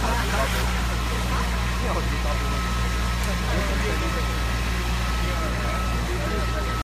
你好，ます。